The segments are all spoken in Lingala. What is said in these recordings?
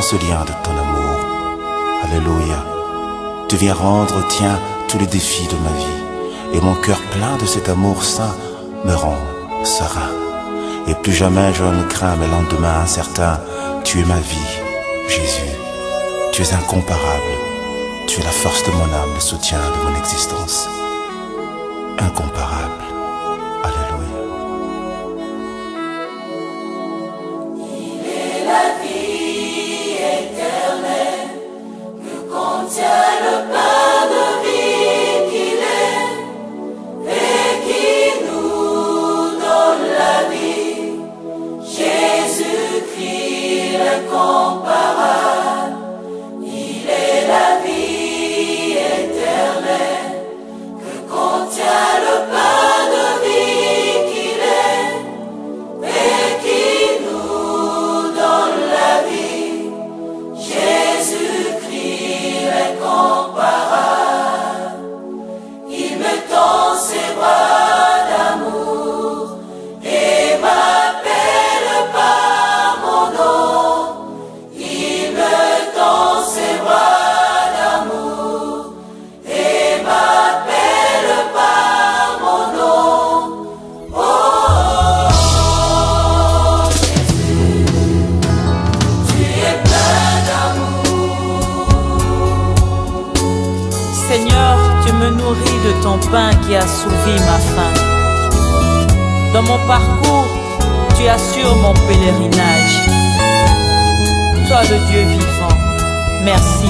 ce lien de ton amour. Alléluia. Tu viens rendre, tiens, tous les défis de ma vie. Et mon cœur plein de cet amour saint me rend serein. Et plus jamais je ne crains mes lendemains incertains. Tu es ma vie, Jésus. Tu es incomparable. Tu es la force de mon âme, le soutien de mon existence. Incomparable. Oh. qui a ma faim. Dans mon parcours, tu assures mon pèlerinage. Toi le Dieu vivant, merci.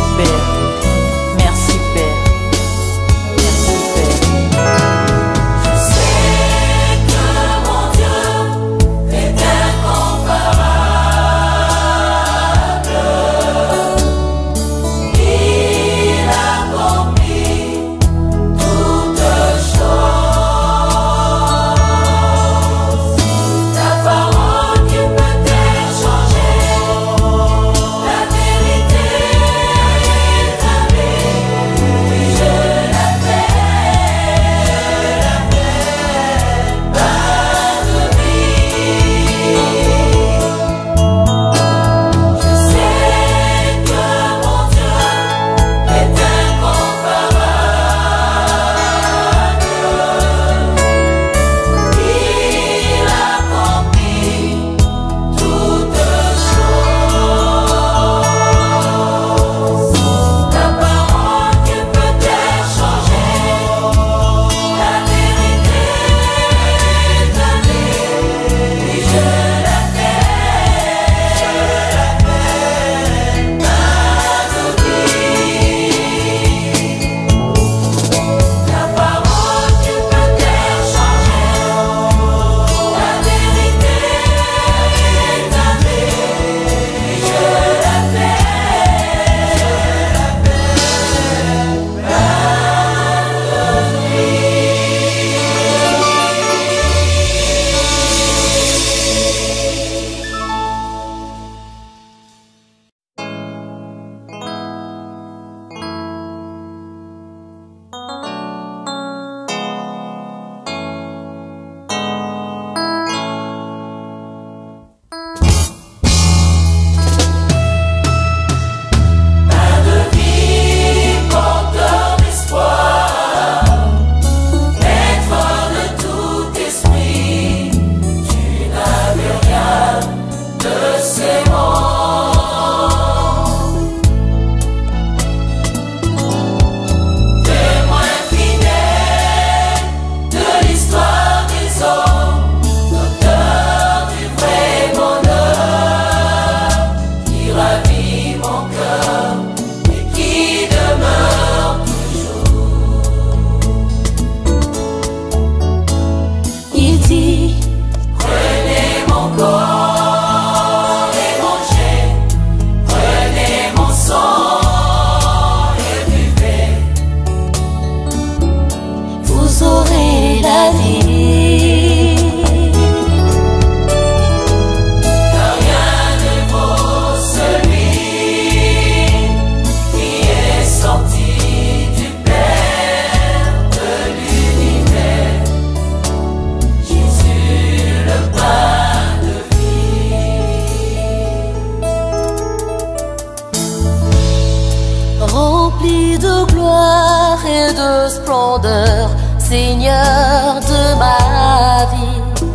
splendeur, Seigneur de ma vie.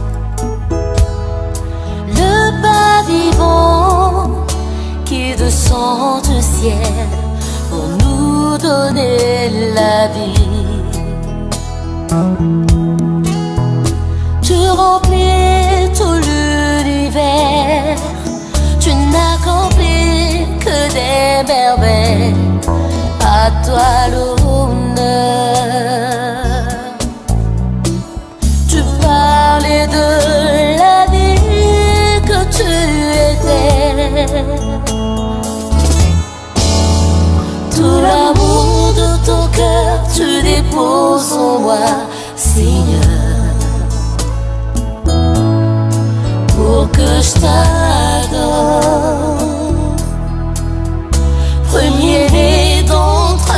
Le pas vivant qui descend du ciel pour nous donner la vie. Tu remplis tout l'univers, tu n'accomplis que des merveilles. À toi, l'eau. Pose Seigneur, pour que je t'adore. Premier-né d'entre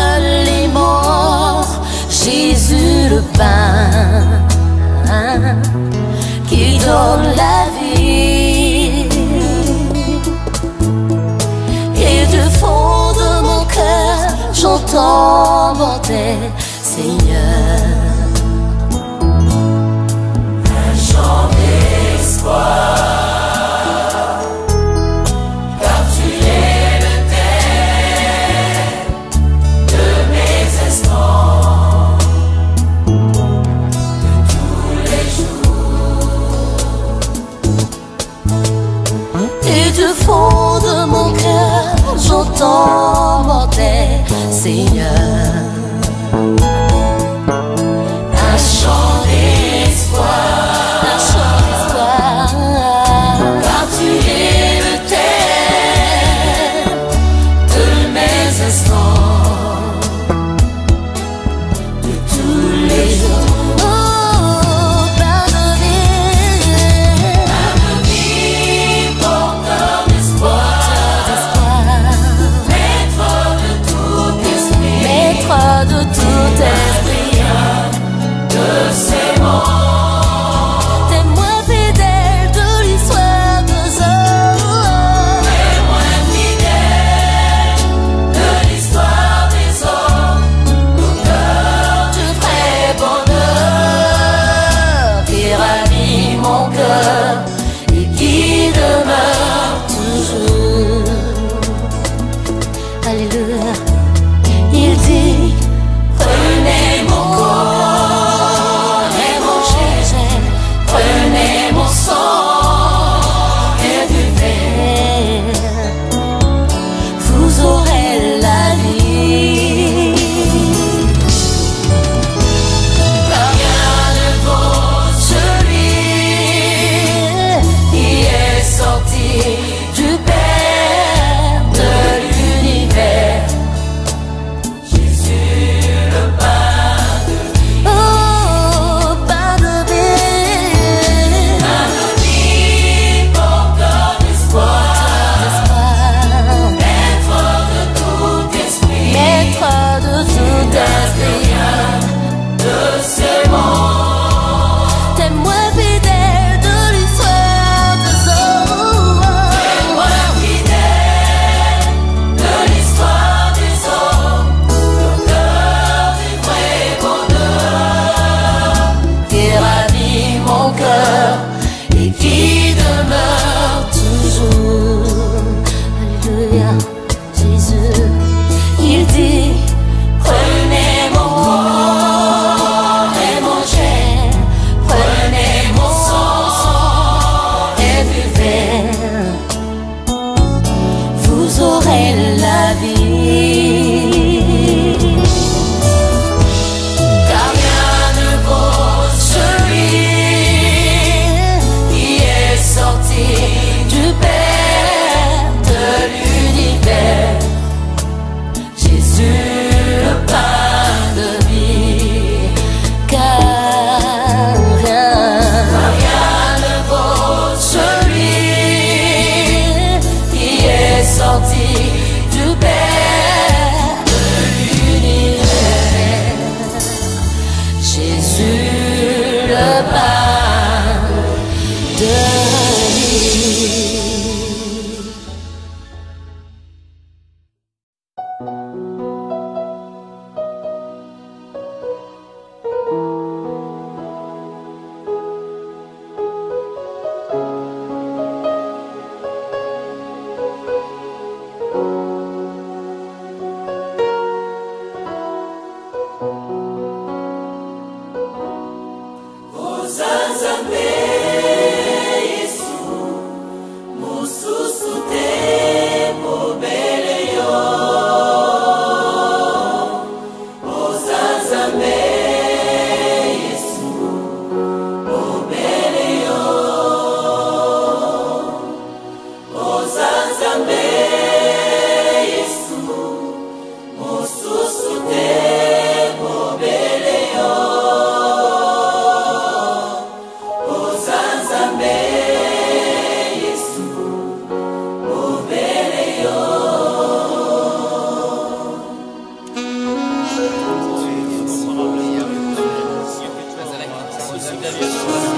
les morts, Jésus le pain qui donne la vie. Et de fond de mon cœur, j'entends monter Seigneur. Un chant d'espoir, car tu es le terre de mes espoirs. de tous les jours. Et de fond de mon cœur, j'entends mon Seigneur. Thank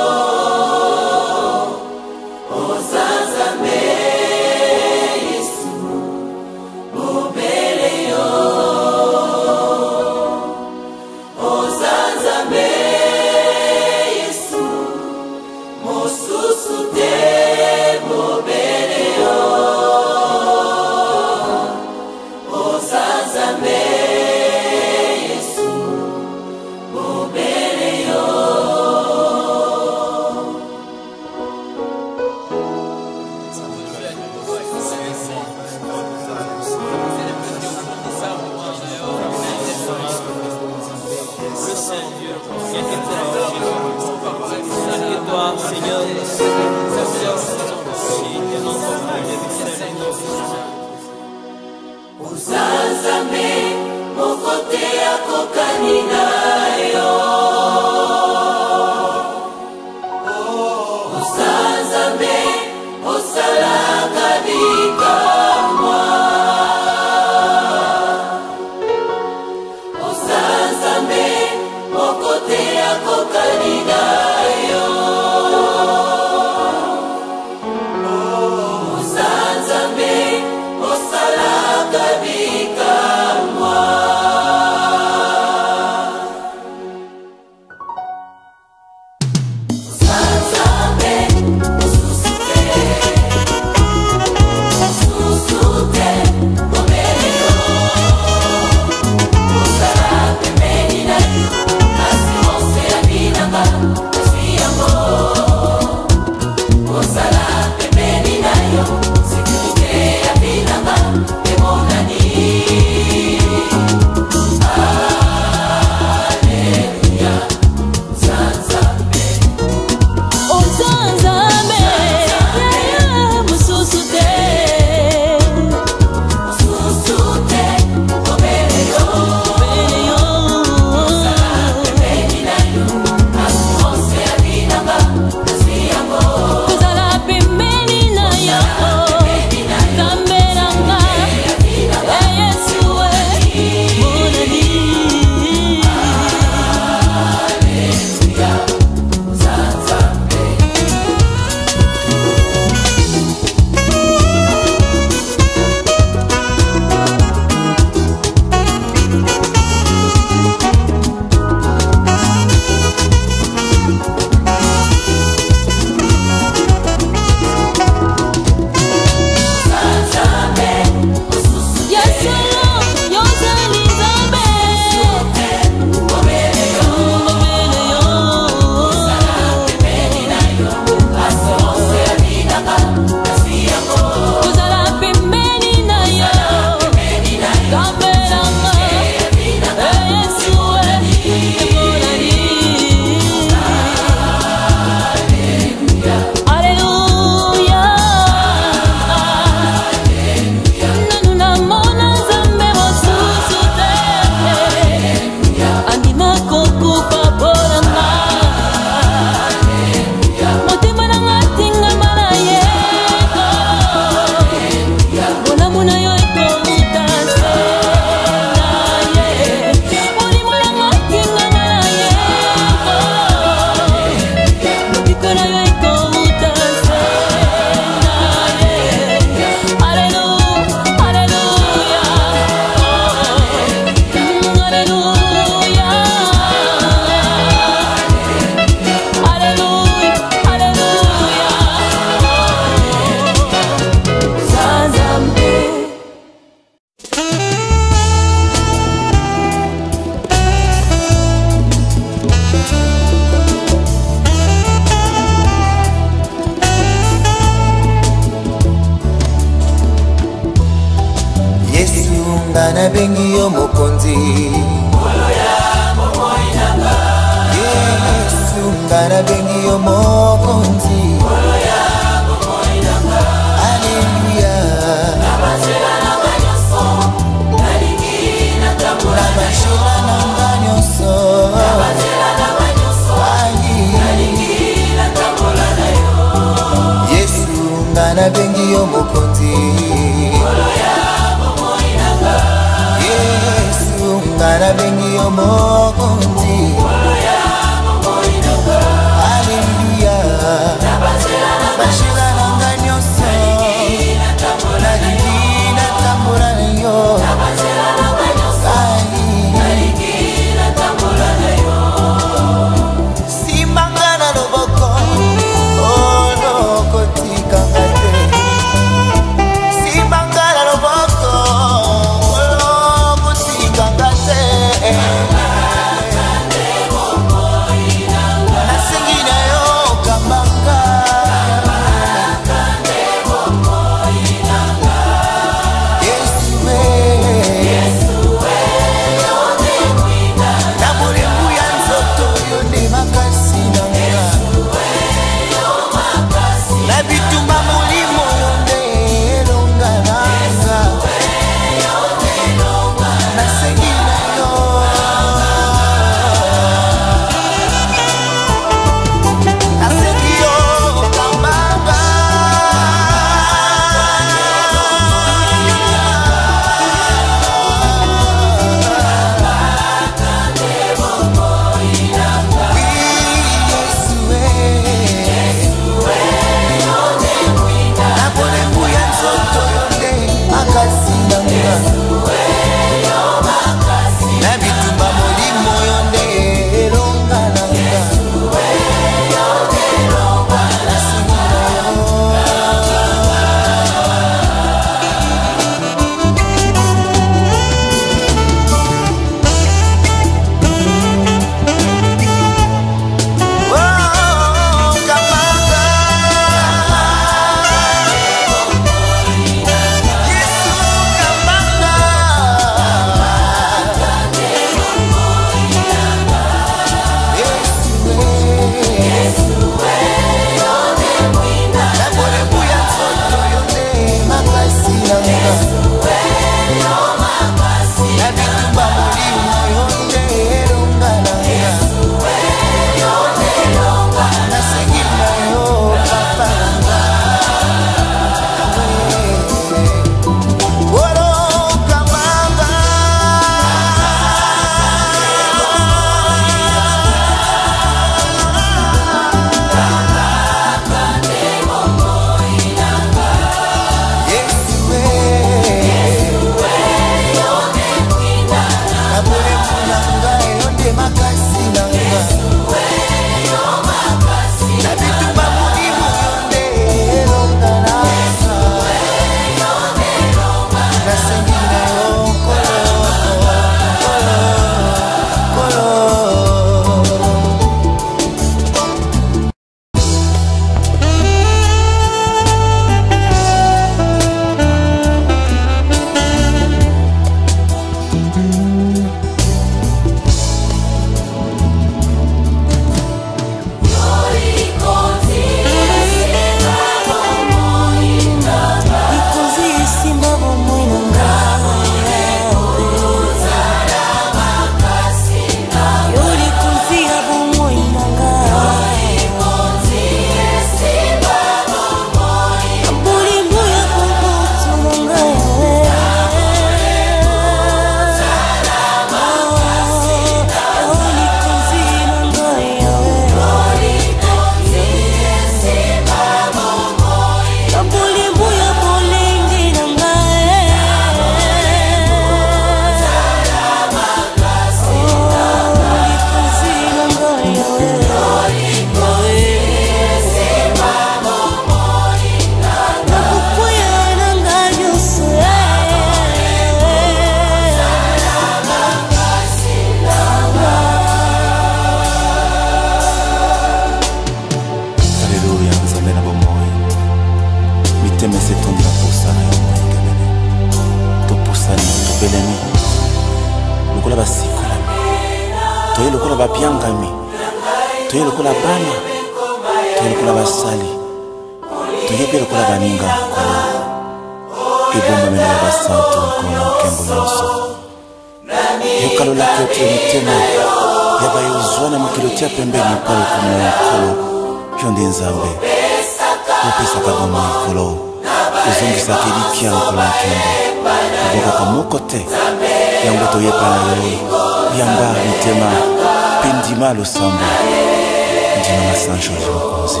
Je vais vous commencer.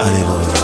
Alléluia.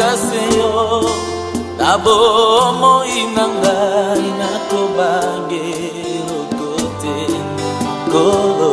makasi yo na bomoi na ngai nakobangelo kote nkolo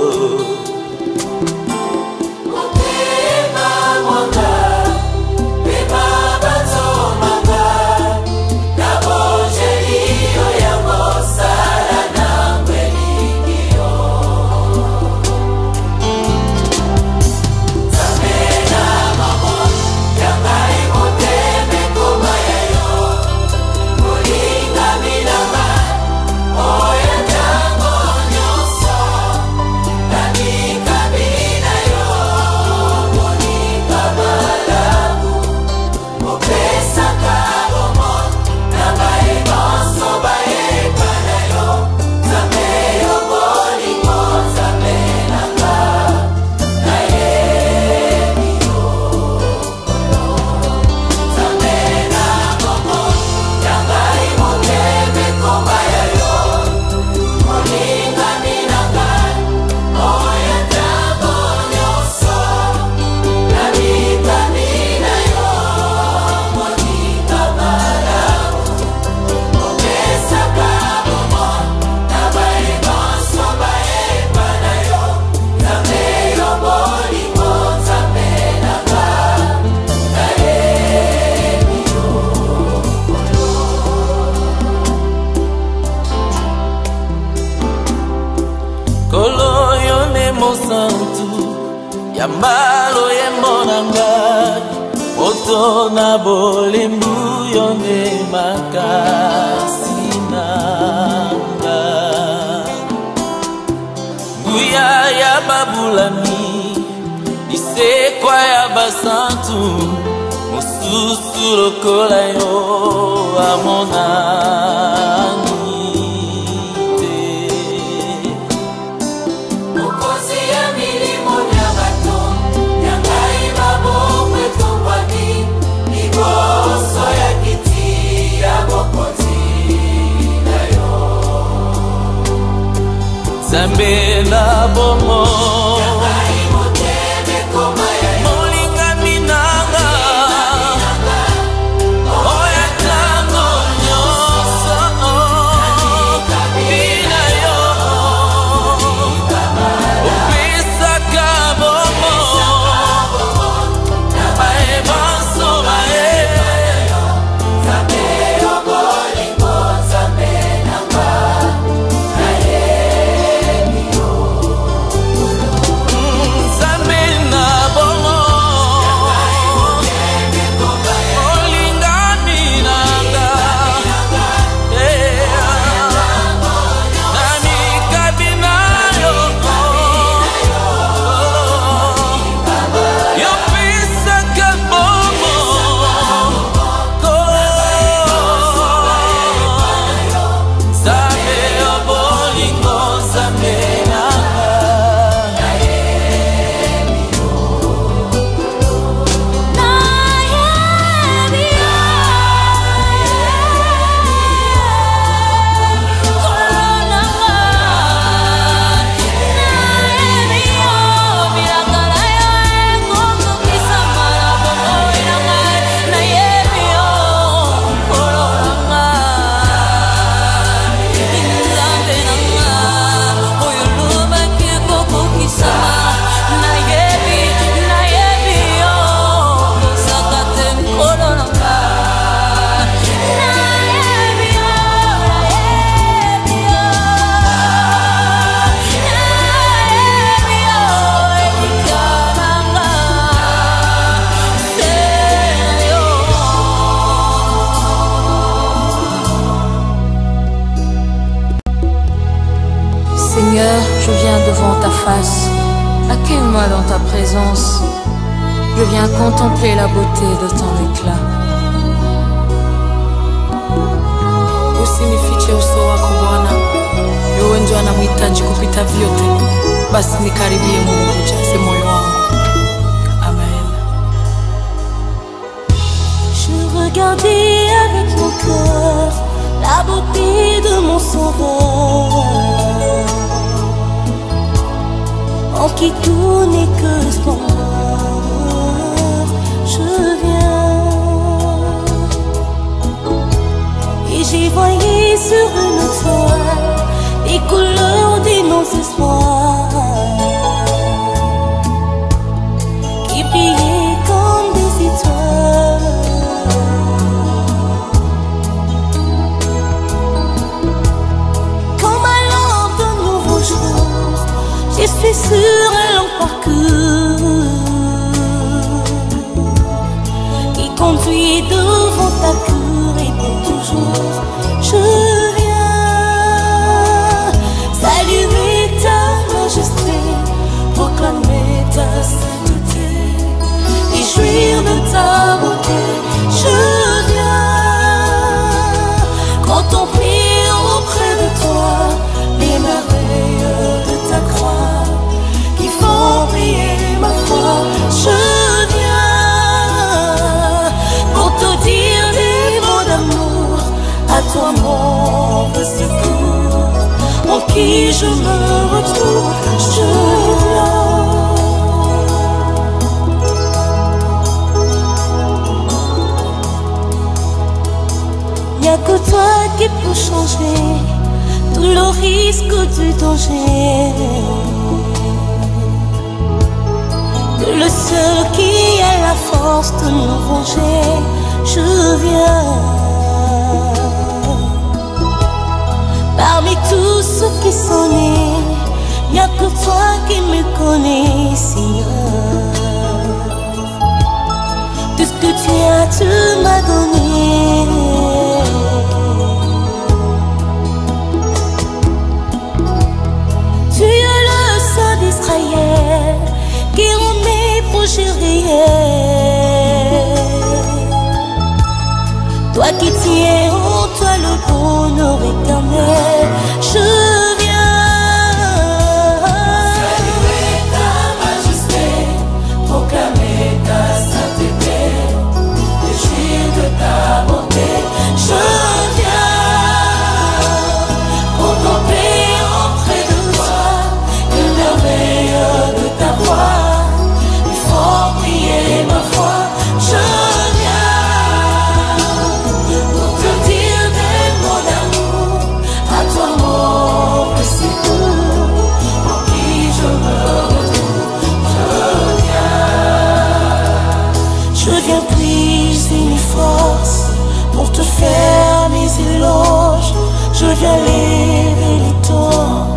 allez les temps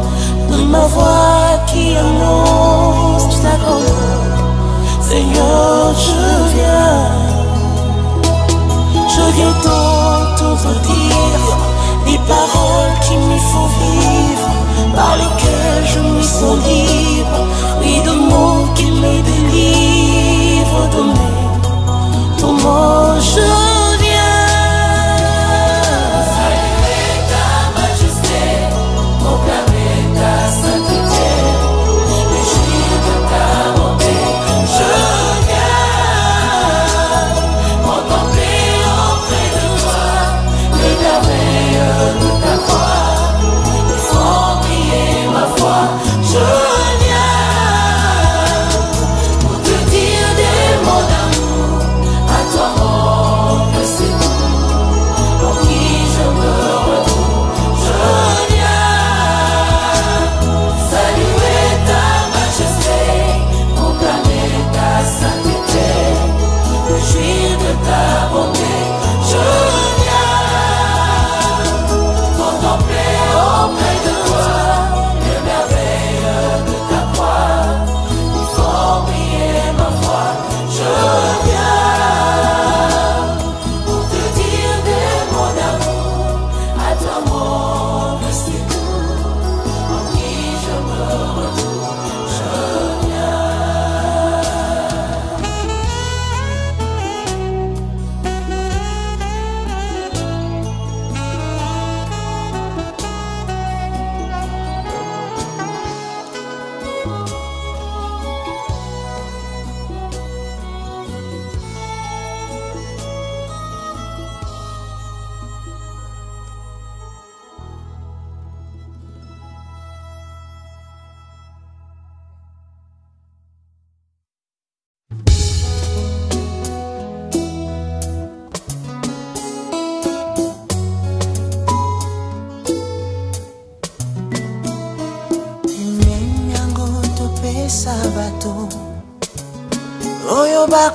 de ma voix qui annonce ta grandeur. Seigneur, je viens, je viens t'entendre dire des paroles qui me font vivre, par lesquelles je me sens libre.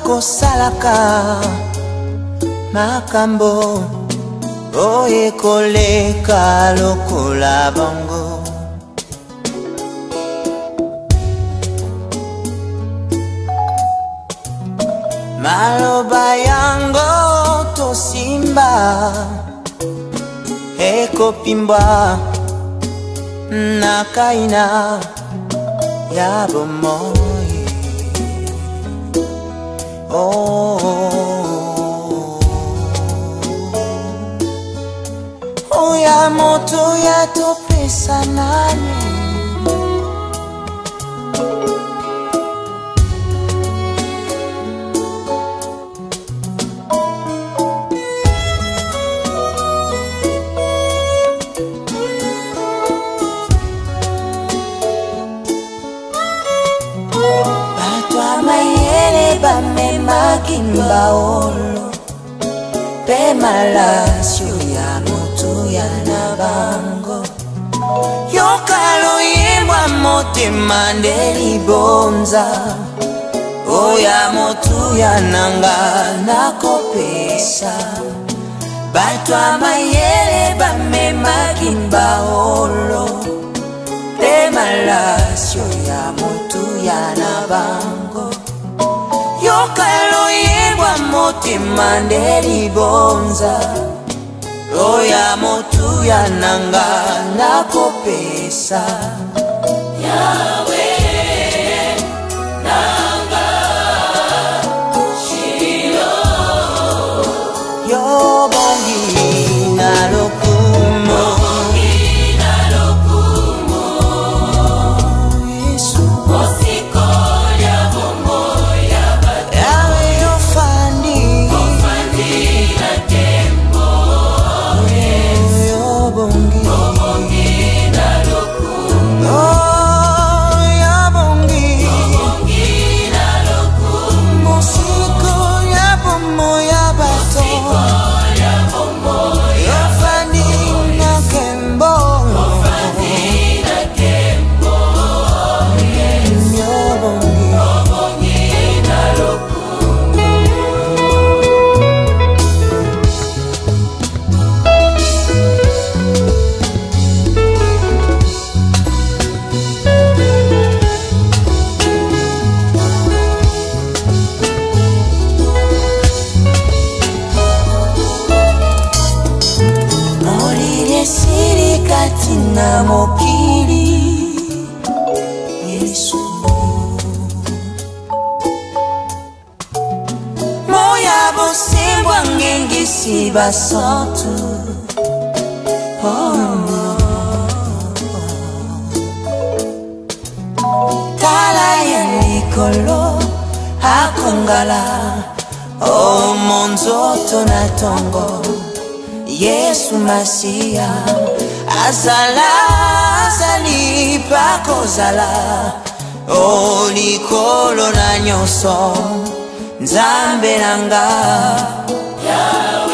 nakosalaka makambo oyo ekoleka lokola bango maloba yango tosimba ekopimbwa na kaina ya bomoi oya oh. oh, moto ya topesa nani kolimba olo mpe malasio ya motuya na bango yoka loyebwa motema nde libonza oya motuya nanga nakopesa bato ya mayele bamemaki mbaolo mpe malasio ya motuya na bango yoka motema nde libonza oya motuya nanga nakopesa yeah. basantu oh. tala ya likolo akongala o oh, monzoto na tongo yesu masiya azala azali mpa kozala o oh, likolo na nyonso nzambe na nga yeah.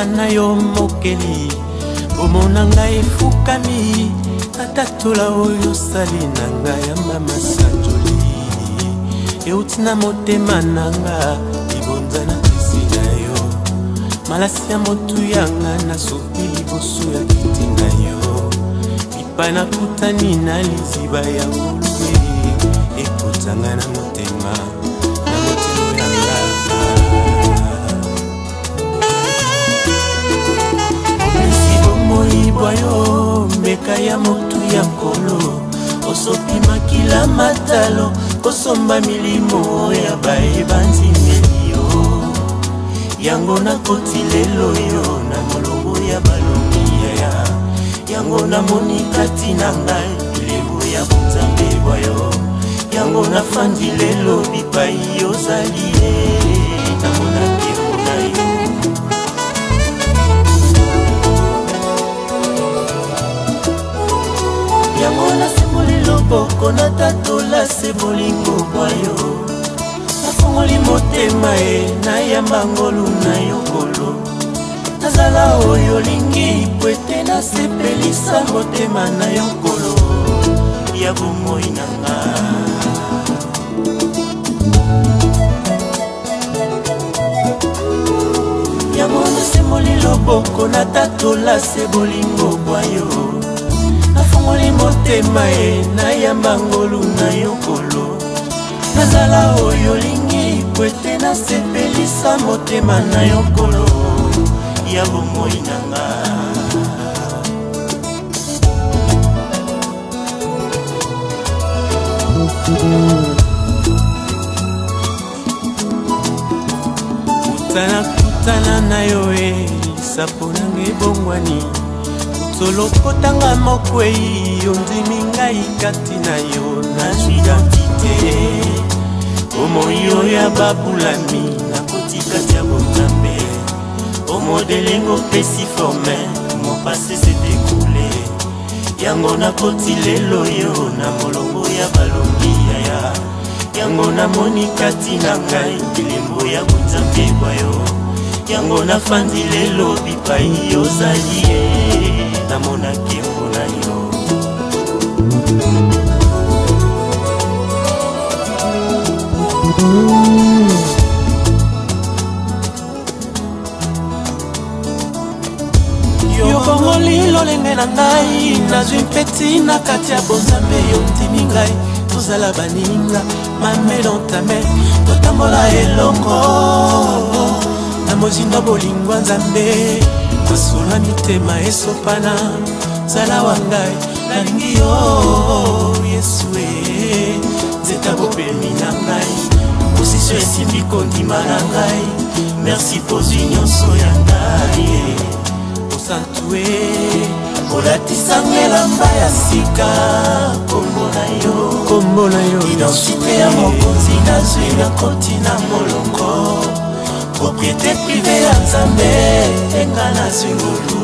pamba na yo mokeli omona ngai efukami ata tola oyo osali na ngai ya mama sanjoli euti na motema na nga libonza na tisi na yo malasi ya motu yanga nasuki liboso ya kiti na yo lipa nakutani na liziba ya ngolue ekotanga na motema lobwa yo mbeka ya motu ya kolo osopi makila matalo kosomba milimo ya bayeba nzimeli yo yango nakoti lelo yo na molongo ya balongiya yango namoni kati na ngai lebo ya bonzambe bwa yo yango nafandi lelo bipai ozali namona mpona tatolase bolingo bwa yo nafongoli motema ye nayamba ngolu na yo kolo nazala oyo olingi po ete nasepelisa motema na yo kolo ya bomoi na ngai yango nasemoli loboko natatola se bolingo bwa yo napunguli motema ye nayamba ngolu na yo kolo nazala oyo olingi po ete nasepelisa motema na yo kolo ya bomoi na ngai kutana kutana na yo e lisapo nanga ebongwani solokotanga mokwei ondimi ngai kati na yo nazwi identite omoi oyo ya babulami nakoti kati ya bonzambe omodelengo pesi forme mopase se dekoule yango nakoti lelo yo na molongo ya balongi yaya yango namoni kati na ngai bilembo ya bonzambe bwa yo yango nafandi lelo bipai ozali ye namonaki yango na yo yokongo lilolenge na ngai nazwi mpeti na kati ya bonzambe yo ndimi ngai tozala baninga mamelantame totambola elongo na mozindo bolingwa nzambe osula mitema esopana zala wa ngai nalingi yo yesue nzeta bopemi na ngai posiso esimbi kondima na ngai merci pozwi nyonso ya ngai e. osantue olatisanga elamba ya sika kombo na yo kombo na yo identite ya e. mokonzi nazwi na koti na molongo propriété privée ya nzambe enga na singulu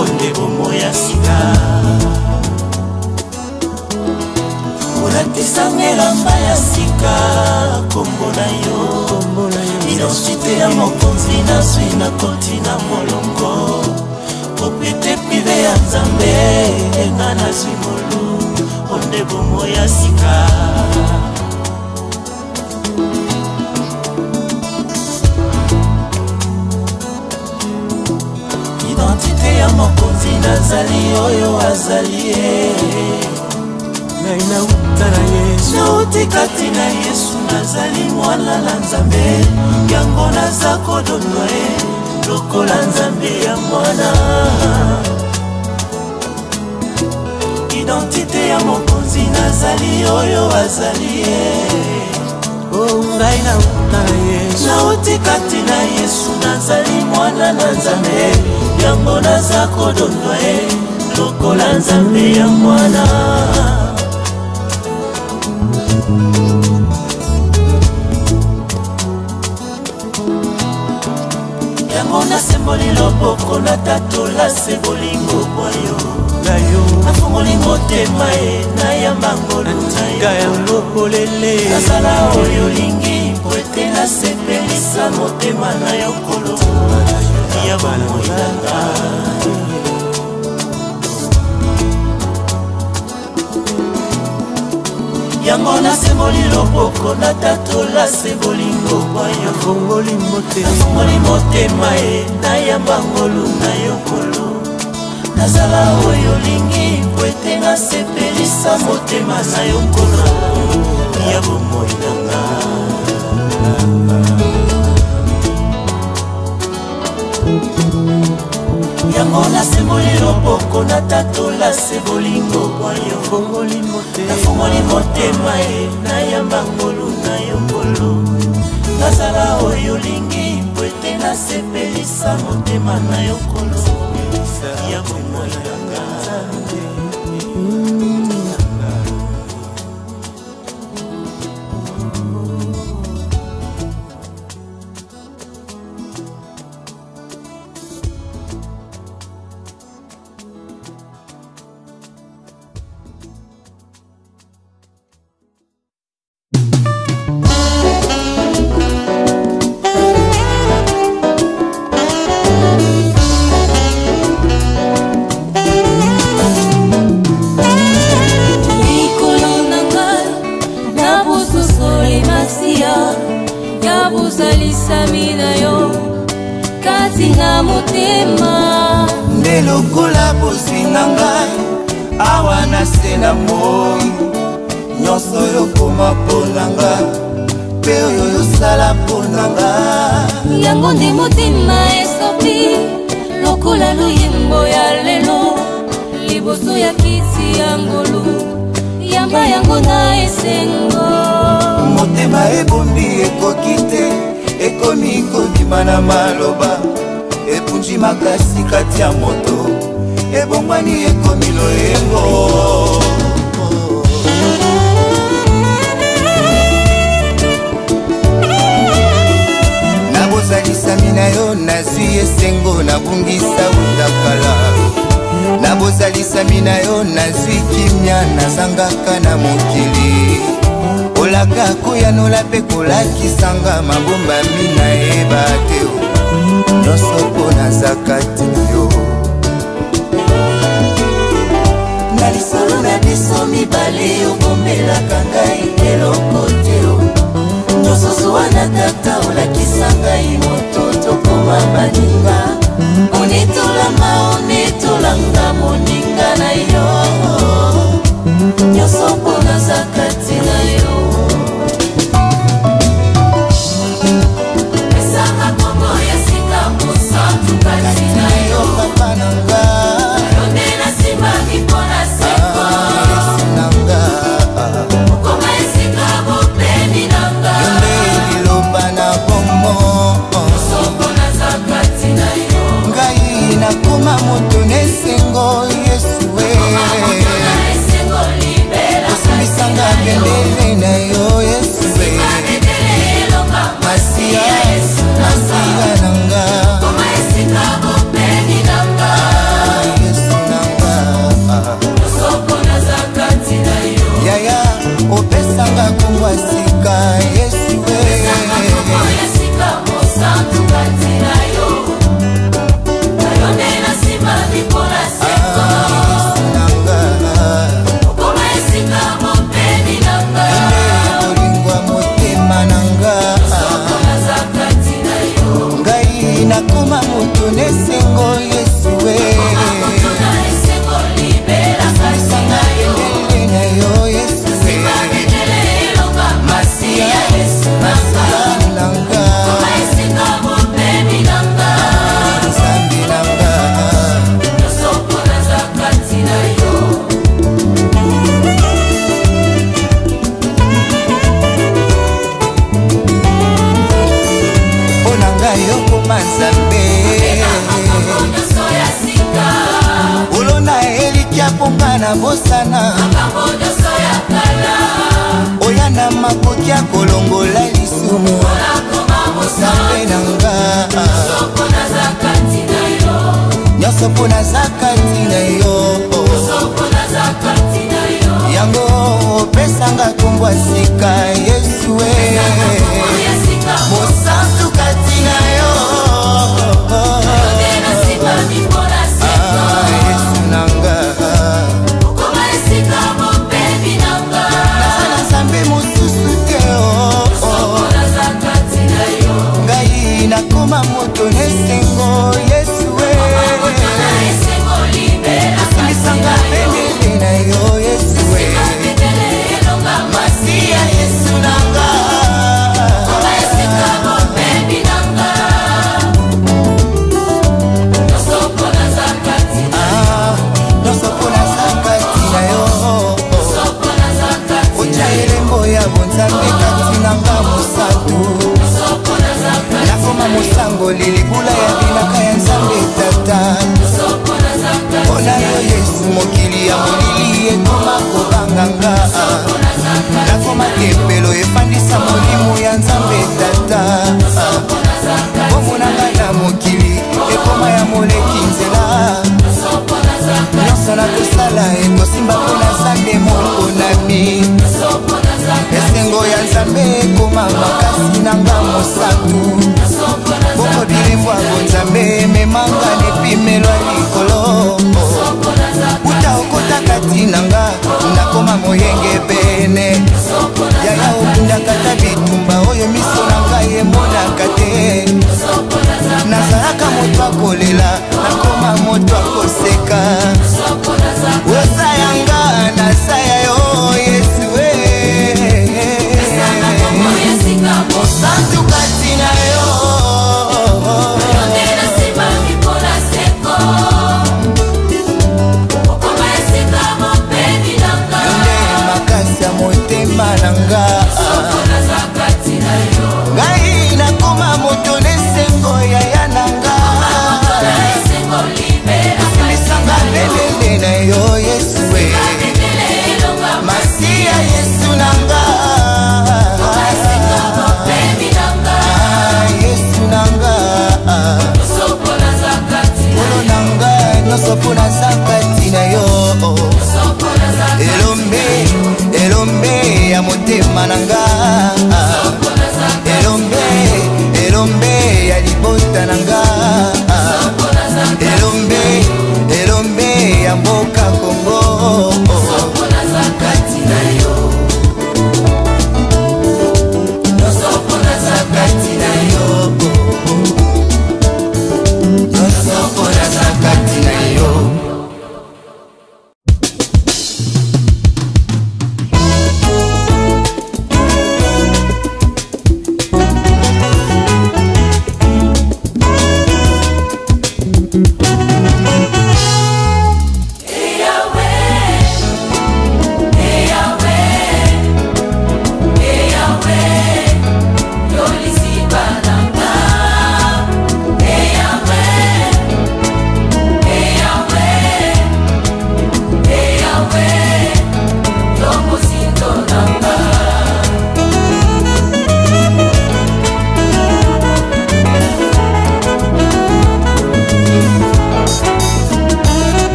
onde bomoi ya sika olatisanga elamba ya sika kombo na yo identité ya mokonzi nazwi na koti na molongo propriété prive ya nzambe enga nazwi molu onde bomoi ya sika ya mokonzi nazali oyo azali ye ngai nauta na yesu nauti kati na yesu nazali mwana na nzambe yango naza kodonwa ye lokola nzambe ya mwana identite ya mokonzi nazali oyo azali ye o oh, ngai nauta na yesu nauti kati na yesu nazali mwana na nzambe yango naza kodondwa ye lokola nzambe ya mwana yango nasemboli loboko natatola se bolingo bwayo nayo nafungoli motema ye nayamba ngolu na yo nazala oyo olingi te nasepelisa motema na yo kolo ya bamoyanga yango naseboli loboko natatola se bolingo bayo fongoli motemaafongoli motema ye nayamba ngolu na yo kolo nazala oyo olingi po ete nasepelisa motema na yo kolo ya bomoi nanga yango nasemboli loboko natatula se bolingo bwa yo nafungoli motema e nayamba ngolu na yo ngolo nazala oyo olingi mpo ete nasepelisa motema na yo kolo ya komoyanga esengo nabungisa utakala na bozalisami na yo nazwi kimia nazangaka na mokili kolaka koyanola mpe kolakisanga mabomba mi nayeba te nyonso mpo nazaka tina yo na lisolo na biso mibale obomelaka ngai eloko te nyonso zwa na tata olakisa ngai moto mamaninga onetolama onetolanga